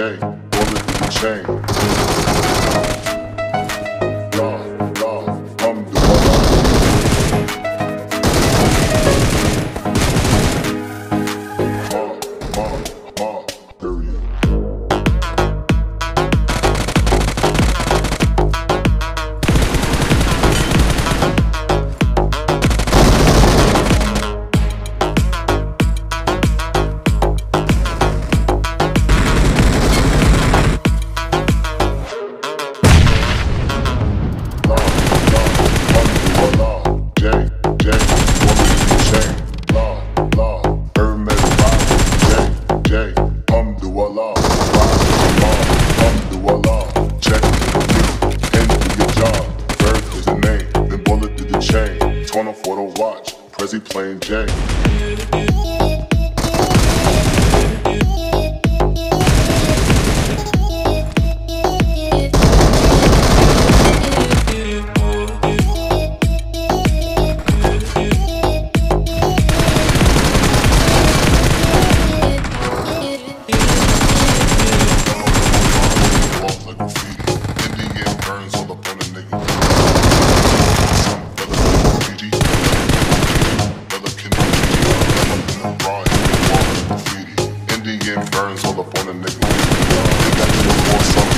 J, bullet to the chain. The wala. Check the to your job. Bird is name, then bullet the chain. 20 for the watch, Prezi playing J. all up burns all up on a nigga. They got you on some